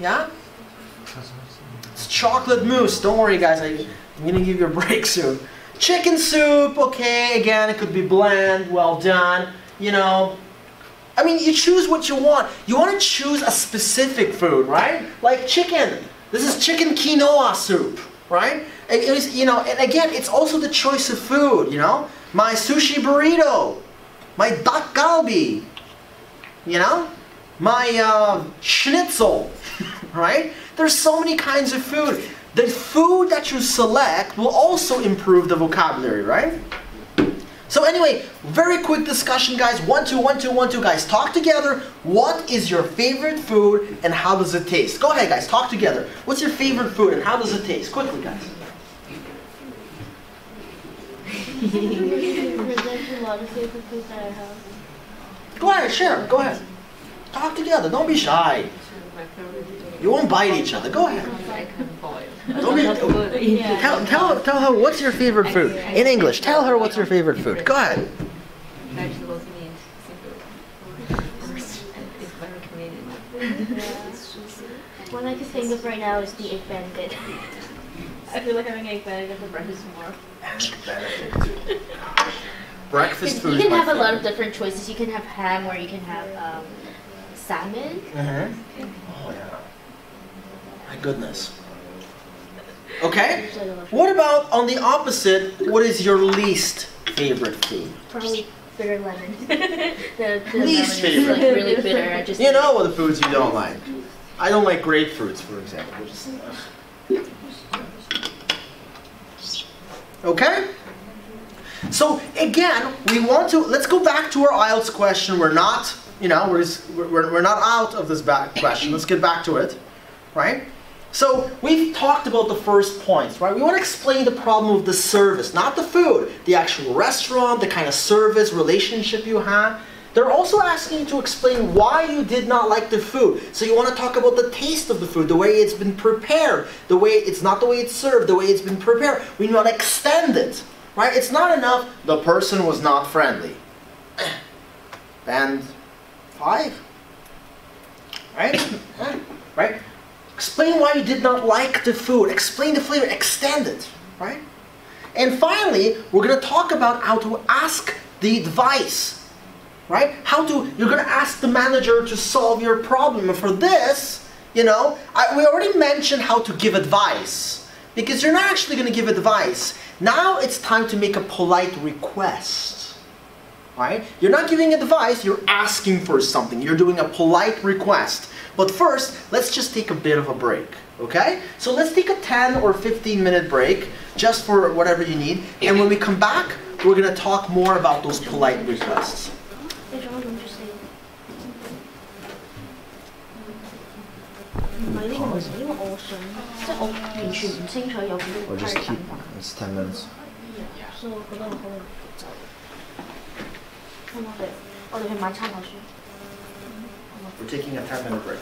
Yeah? It's chocolate mousse. Don't worry, guys. I, I'm gonna give you a break soon. Chicken soup, okay. Again, it could be bland, well done. You know, I mean, you choose what you want. You want to choose a specific food, right? Like chicken. This is chicken quinoa soup, right? It is, you know, and again, it's also the choice of food, you know? My sushi burrito, my dak galbi, you know? My uh, schnitzel, right? There's so many kinds of food. The food that you select will also improve the vocabulary, right? So anyway, very quick discussion, guys. One, two, one, two, one, two, guys. Talk together. What is your favorite food and how does it taste? Go ahead, guys. Talk together. What's your favorite food and how does it taste? Quickly, guys. Go ahead, share. Go ahead. Talk together. Don't be shy. You won't bite each other. Go ahead. Don't be, tell, tell, tell her what's your favorite food. In English, tell her what's your favorite food. Go ahead. Vegetables, meat, seafood. It's very Canadian. One I can think of right now is the egg benedict. I feel like having egg benedict for breakfast tomorrow. Breakfast food. You can my have a lot of different choices. You can have ham or you can have um, salmon. Mhm. Oh yeah. My goodness. Okay. which I love. What about on the opposite? What is your least favorite food? Probably bitter lemon. the, the Least lemon is like favorite. really bitter. I just You know what the foods you don't like. I don't like grapefruits, for example. Okay? So again, we want to, let's go back to our IELTS question. We're not, you know, we're, just, we're, we're not out of this back question. Let's get back to it, right? So we've talked about the first points, right? We want to explain the problem of the service, not the food, the actual restaurant, the kind of service relationship you have. They're also asking you to explain why you did not like the food. So you want to talk about the taste of the food, the way it's been prepared, the way it's not the way it's served, the way it's been prepared. We want to extend it, right? It's not enough. The person was not friendly. Band five, right? right? Explain why you did not like the food. Explain the flavor. Extend it, right? And finally, we're going to talk about how to ask the advice, right? How to, you're going to ask the manager to solve your problem. And for this, you know, I, we already mentioned how to give advice because you're not actually going to give advice. Now it's time to make a polite request, right? You're not giving advice, you're asking for something. You're doing a polite request. But first, let's just take a bit of a break, okay? So let's take a 10 or 15 minute break just for whatever you need. And when we come back, we're gonna talk more about those polite requests. It's 10 minutes. We're taking a 10 minute break.